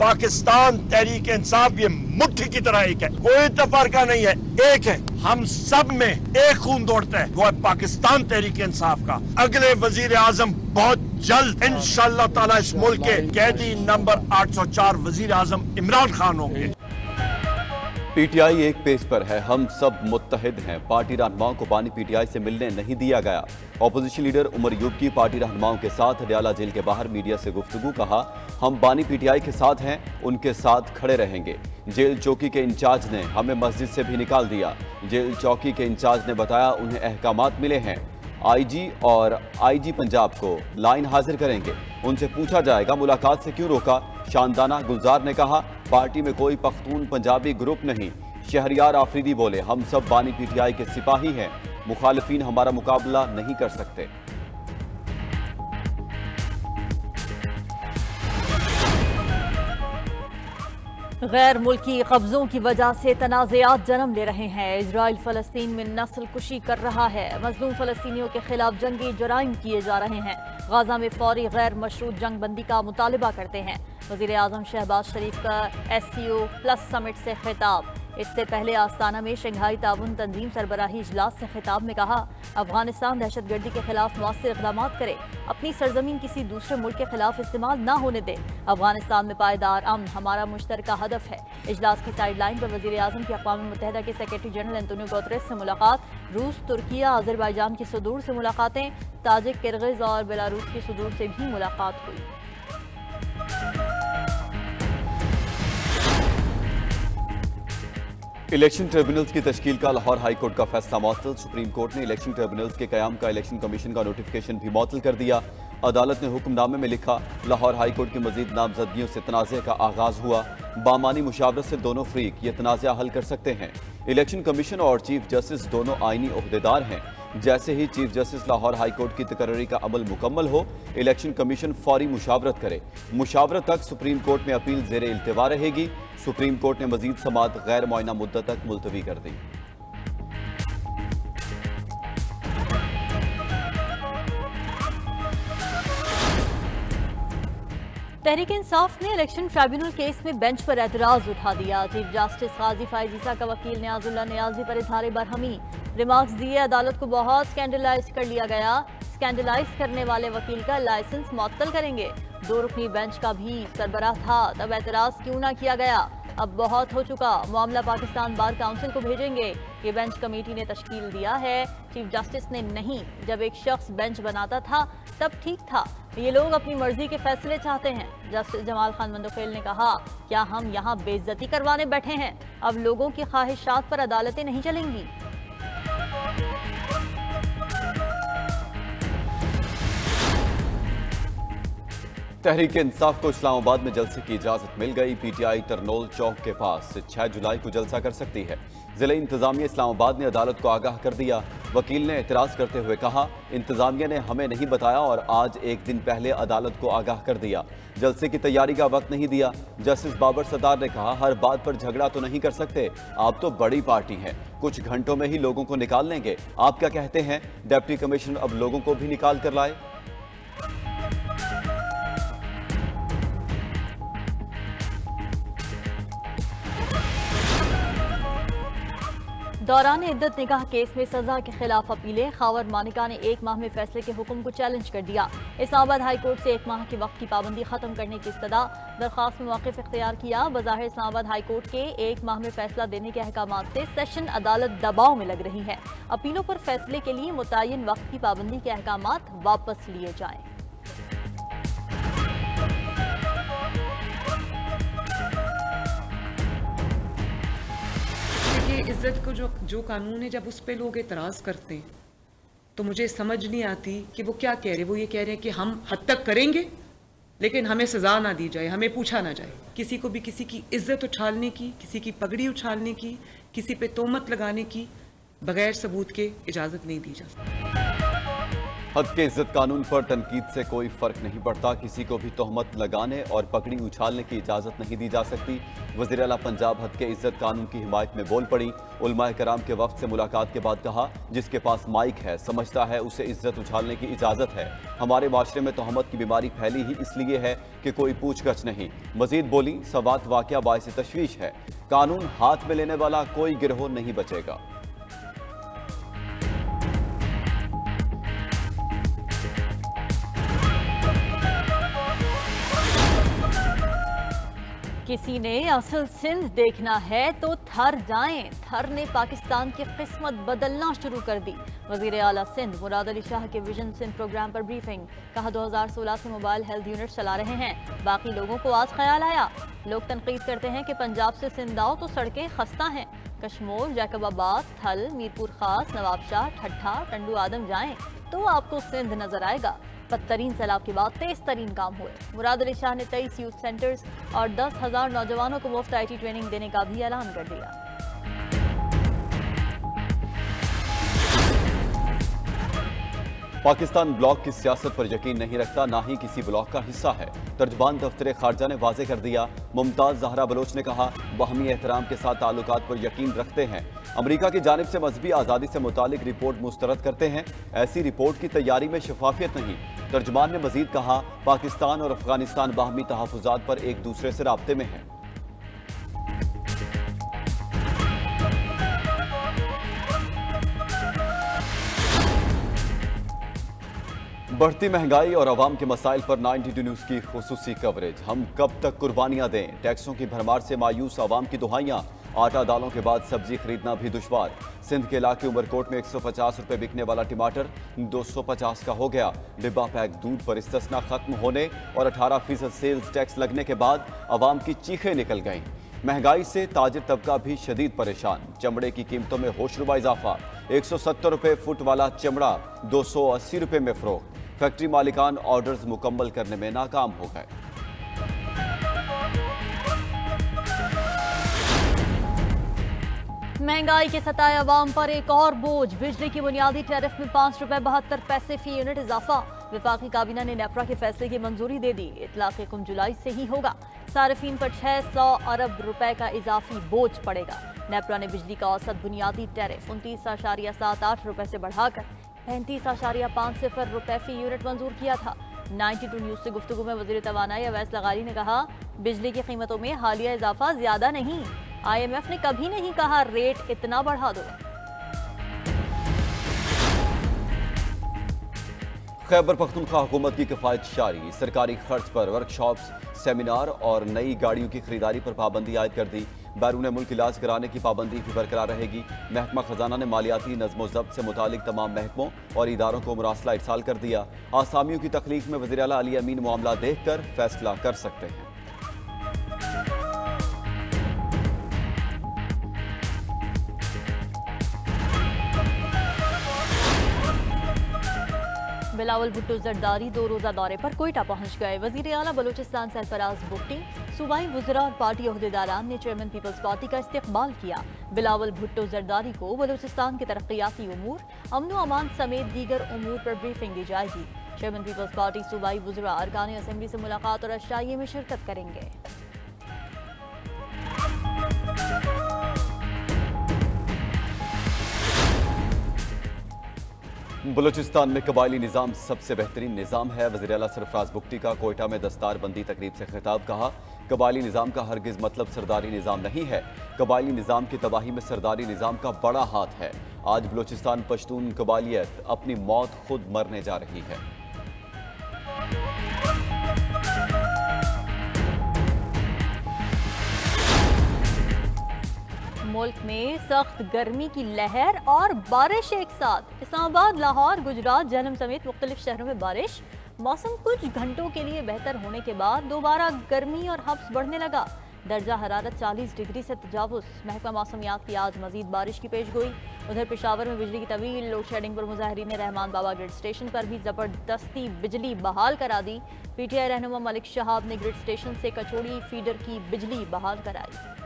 पाकिस्तान तहरीक इंसाफ ये मुट्ठी की तरह एक है। कोई तफरका नहीं है। एक है, हम सब में एक खून दौड़ता है। वो है पाकिस्तान तहरीक इंसाफ का। अगले वज़ीर आज़म बहुत जल्द, इंशाल्लाह ताला इस मुल्क के कैदी नंबर 804 वज़ीर आज़म इमरान खान होंगे। पीटीआई एक पेज पर है। हम सब मुतहद हैं। पार्टी रहनुमाओं को बानी पीटीआई से मिलने नहीं दिया गया। ऑपोजिशन लीडर उमर यूब की पार्टी रहनुमाओं के साथ अडयाला जेल के बाहर मीडिया से गुफ्तगू, कहा हम बानी पीटीआई के साथ हैं, उनके साथ खड़े रहेंगे। जेल चौकी के इंचार्ज ने हमें मस्जिद से भी निकाल दिया। जेल चौकी के इंचार्ज ने बताया उन्हें अहकाम मिले हैं। आईजी और आईजी पंजाब को लाइन हाजिर करेंगे। उनसे पूछा जाएगा, मुलाकात से क्यों रोका? शानदाना गुलजार ने कहा, पार्टी में कोई पख्तून पंजाबी ग्रुप नहीं। शहरियार आफरीदी बोले, हम सब बानी पीटीआई के सिपाही हैं। मुखालफी हमारा मुकाबला नहीं कर सकते। गैर मुल्की कब्जों की वजह से तनाज़ात जन्म ले रहे हैं। इसराइल फ़लस्तीन में नस्ल कुशी कर रहा है। मजलूम फ़लस्तियों के खिलाफ जंगी जराइम किए जा रहे हैं। गाजा में फौरी गैर मशरूत जंग बंदी का मुतालबा करते हैं। वज़ीर अजम शहबाज शरीफ का S C O plus summit से खिताब। इससे पहले आस्ताना में शंघाई ताउन तंजीम सरबराही इजलास से खिताब में कहा, अफ़गानिस्तान दहशत गर्दी के खिलाफ मौसर इकदाम करे, अपनी सरजमीन किसी दूसरे मुल्क के खिलाफ इस्तेमाल न होने दे। अफ़गानिस्तान में पायदार अमन हमारा मुश्तर हदफ है। इजलास की साइड लाइन पर वजी अजम की अकवा मुतहदा के सेक्रेटरी जनरल एंतोनियो गोतरेस से मुलाकात, रूस, तुर्किया अजरबैजान की सदूर से मुलाकातें, ताजिक किर्गिज और बेलारूस की सदूर से भी मुलाकात हुई। इलेक्शन ट्रिब्यूनल्स की तश्कील का लाहौर हाई कोर्ट का फैसला मौतल। सुप्रीम कोर्ट ने इलेक्शन ट्रिब्यूनल्स के क्याम का इलेक्शन कमीशन का नोटिफिकेशन भी मौतल कर दिया। अदालत ने हुक्मनामे में लिखा, लाहौर हाई कोर्ट की मजीद नामजदगियों से तनाज़े का आगाज़ हुआ। बामानी मुशावरत से दोनों फ्रीक ये तनाज़ा हल कर सकते हैं। इलेक्शन कमीशन और चीफ जस्टिस दोनों आइनी अहदेदार हैं। जैसे ही chief justice Lahore high court की तकर्री का अमल मुकम्मल हो, इलेक्शन कमीशन फौरी मुशावरत करे। मुशावरत तक सुप्रीम कोर्ट में अपील जेर इल्तवा रहेगी। सुप्रीम कोर्ट ने मजीद समात गैर मुआयना मुद्दत तक मुलतवी कर दी। तहरीक इंसाफ ने इलेक्शन ट्राइब्यूनल केस में बेंच पर एतराज़ उठा दिया। चीफ जस्टिस गाजी फायजीसा का वकील न्याजुल्ला न्याजी पर इजहार बरहमी। रिमार्क्स दिए, अदालत को बहुत स्कैंडलाइज कर लिया गया। स्कैंडलाइज करने वाले वकील का लाइसेंस मअतल करेंगे। दो रुकनी बेंच का भी सरबराह था, तब एतराज़ क्यों ना किया गया? अब बहुत हो चुका, मामला पाकिस्तान बार काउंसिल को भेजेंगे। ये बेंच कमेटी ने तश्कील दिया है चीफ जस्टिस ने नहीं। जब एक शख्स बेंच बनाता था, तब ठीक था। ये लोग अपनी मर्ज़ी के फैसले चाहते हैं। जस्टिस जमाल खान मंदोखेल ने कहा, क्या हम यहाँ बेइज्जती करवाने बैठे हैं? अब लोगों की ख्वाहिशात पर अदालतें नहीं चलेंगी। तहरीक इंसाफ को इस्लामाबाद में जलसे की इजाज़त मिल गई। पीटीआई तरनोल चौक के पास छह जुलाई को जलसा कर सकती है। ज़िले इंतजामिया इस्लामाबाद ने अदालत को आगाह कर दिया। वकील ने एतराज़ करते हुए कहा, इंतजामिया ने हमें नहीं बताया और आज एक दिन पहले अदालत को आगाह कर दिया। जलसे की तैयारी का वक्त नहीं दिया। जस्टिस बाबर सदार ने कहा, हर बात पर झगड़ा तो नहीं कर सकते। आप तो बड़ी पार्टी हैं। कुछ घंटों में ही लोगों को निकाल लेंगे। आप क्या कहते हैं? डेप्टी कमिश्नर अब लोगों को भी निकाल कर लाए। दौरान इद्दत निगाह केस में सजा के खिलाफ अपीलें। खावर मानिका ने एक माह में फैसले के हुक्म को चैलेंज कर दिया। इस्लामाबाद हाई कोर्ट से एक माह के वक्त की पाबंदी खत्म करने की इस्तदा दरख्वास्त में मौकफ इख्तियार किया। बज़ाहिर इस्लामाबाद हाई कोर्ट के एक माह में फैसला देने के अहकाम से सेशन अदालत दबाव में लग रही है। अपीलों पर फैसले के लिए मुतन वक्त की पाबंदी के अहकाम वापस लिए जाएँ। इज़्ज़त को जो जो कानून है, जब उस पर लोग एतराज़ करते हैं तो मुझे समझ नहीं आती कि वो क्या कह रहे वो ये कह रहे हैं कि हम हद तक करेंगे, लेकिन हमें सजा ना दी जाए, हमें पूछा ना जाए। किसी को भी किसी की इज़्ज़त उछालने की, किसी की पगड़ी उछालने की, किसी पे तोमत लगाने की बगैर सबूत के इजाज़त नहीं दी जा सकती। हद के इज़्ज़त कानून पर तनकीद से कोई फ़र्क नहीं पड़ता। किसी को भी तोहमत लगाने और पकड़ी उछालने की इजाज़त नहीं दी जा सकती। वज़ीर अला पंजाब हद के इज़्ज़त कानून की हिमायत में बोल पड़ी। उलमा कराम के वक्त से मुलाकात के बाद कहा, जिसके पास माइक है, समझता है, उसे इज़्ज़त उछालने की इजाज़त है। हमारे माशरे में तोहमत की बीमारी फैली ही इसलिए है कि कोई पूछगछ नहीं। मजीद बोली सवात वाक़ बायस तशवीश है। कानून हाथ में लेने वाला कोई गिरोह नहीं बचेगा। किसी ने असल सिंध देखना है तो थर जाएँ। थर ने पाकिस्तान की किस्मत बदलना शुरू कर दी। वज़ीर अला सिंध, मुराद अली शाह के विजन सिंध प्रोग्राम पर ब्रीफिंग। कहा 2016 से मोबाइल हेल्थ यूनिट चला रहे हैं। बाकी लोगों को आज ख्याल आया। लोग तनकीद करते हैं कि पंजाब से सिंध आओ तो सड़कें खस्ता हैं। कश्मोर, जैकबाबाद, थल, मीरपुर खास नवाबशाह ठट्ठा, टंडू आदम जाएँ तो आपको सिंध नज़र आएगा। बदतरीन सैलाब के बाद तेज तरीन काम हुए। मुराद अली शाह ने तेईस यूथ सेंटर्स और दस हज़ार नौजवानों को मुफ़्त आई टी ट्रेनिंग देने का भी ऐलान कर दिया। पाकिस्तान ब्लॉक की सियासत पर यकीन नहीं रखता, ना ही किसी ब्लॉक का हिस्सा है। तर्जबान दफ्तर खारजा ने वाजे कर दिया। मुमताज़ जहरा बलोच ने कहा, बाहमी एहतराम के साथ ताल्लुक पर यकीन रखते हैं। अमरीका की जानब से मजहबी आज़ादी से मुतालिक रिपोर्ट मुस्तरद करते हैं। ऐसी रिपोर्ट की तैयारी में शफाफियत नहीं। तर्जमान ने मजीद कहा, पाकिस्तान और अफ़गानिस्तान बाहमी तहफात पर एक दूसरे से रबते में हैं। बढ़ती महँगाई और आवाम के मसाइल पर 92 न्यूज़ की खसूसी कवरेज। हम कब तक कुर्बानियाँ दें? टैक्सों की भरमार से मायूस आवाम की दुहाइयाँ। आटा दालों के बाद सब्ज़ी खरीदना भी दुशवार। सिंध के इलाके उमरकोट में एक सौ पचास रुपये बिकने वाला टमाटर दो सौ पचास का हो गया। डिब्बा पैक दूध पर इस्तना खत्म होने और अठारह फ़ीसद सेल्स टैक्स लगने के बाद आवाम की चीखें निकल गईं। महँगाई से ताजिर तबका भी शदीद परेशान। चमड़े की कीमतों में होशरुबा इजाफा। एक सौ सत्तर रुपये फुट वाला चमड़ा दो सौ अस्सी रुपये में फरोख्त। फैक्ट्री मालिकान ऑर्डर्स मुकम्मल करने में नाकाम हो गए। महँगाई के सताए आवाम पर एक और बोझ। बिजली की बुनियादी टैरिफ में पाँच रुपए, बहत्तर पैसे फ़ी यूनिट इजाफा। विफाकी काबीना ने नेपरा के फैसले की मंजूरी दे दी। इतलाक कुम जुलाई से ही होगा। सार्फिन पर छह सौ अरब रुपए का इजाफी बोझ पड़ेगा। नेपरा ने बिजली का औसत बुनियादी टैरिफ उनतीस आशारिया सात आठ रुपए से बढ़ाकर पैंतीस आशारिया पाँच सिफर रुपए फ़ी यूनिट मंजूर किया था। 92 न्यूज़ से गुफ्तु में वजी तोानाई अवैस लगारी ने कहा, बिजली की कीमतों में हालिया इजाफा ज़्यादा नहीं। आई एम एफ़ ने कभी नहीं कहा रेट इतना बढ़ा दो। खैबर पख्तूनख्वा हुकूमत की किफायत जारी सरकारी खर्च पर वर्कशॉप्स सेमिनार और नई गाड़ियों की खरीदारी पर पाबंदी आयद कर दी। बैरून मुल्क इलाज कराने की पाबंदी भी बरकरार रहेगी। महकमा खजाना ने मालियाती नजमो जब्त से मुतालिक तमाम महकमों और इदारों को मुरासला इरसाल कर दिया। आसामियों की तकलीफ़ में वजी अली अमीन मामला देख कर फैसला कर सकते हैं। बिलावल भुट्टो जरदारी दो रोजा दौरे पर कोयटा पहुँच गए। वज़ीर अला बलोचिस्तान सरफराज बुट्टी सूबाई वजरा और पार्टी अहदेदारान ने चेयरमैन पीपल्स पार्टी का इस्तेमाल किया। बिलावल भुट्टो जरदारी को बलोचिस्तान के तरक्याती उमूर, अमनो अमान समेत दीगर उमूर पर ब्रीफिंग दी जाएगी। चेयरमैन पीपल्स पार्टी, सूबाई वजरा, अरकान असम्बली से मुलाकात और अशाइये में शिरकत करेंगे। बलूचिस्तान में कबायली निज़ाम सबसे बेहतरीन निज़ाम है। वजी अला सरफराज बुकटी का, कोयटा में दस्तार बंदी तकरीब से खिताब कहा। कबायली निज़ाम का हरगिज़ मतलब सरदारी निज़ाम नहीं है। कबायली निज़ाम की तबाही में सरदारी निज़ाम का बड़ा हाथ है। आज बलूचिस्तान पश्तून कबालियत अपनी मौत खुद मरने जा रही है। मुल्क में सख्त गर्मी की लहर और बारिश एक साथ। इस्लामाबाद, लाहौर, गुजरात, जन्म समेत मुख्तलिफ़ शहरों में बारिश। मौसम कुछ घंटों के लिए बेहतर होने के बाद दोबारा गर्मी और हफ्स बढ़ने लगा। दर्जा हरारत 40 डिग्री से तजावुज। महकमा मौसमियात की आज मजीद बारिश की पेश गोई। उधर पिशावर में बिजली की तवील लोड शेडिंग पर मुजाहरीन रहमान बाबा ग्रिड स्टेशन पर भी ज़बरदस्ती बिजली बहाल करा दी। पीटीआई रहनुमा मलिक शहाब ने ग्रिड स्टेशन से कचौड़ी फीडर की बिजली बहाल कराई।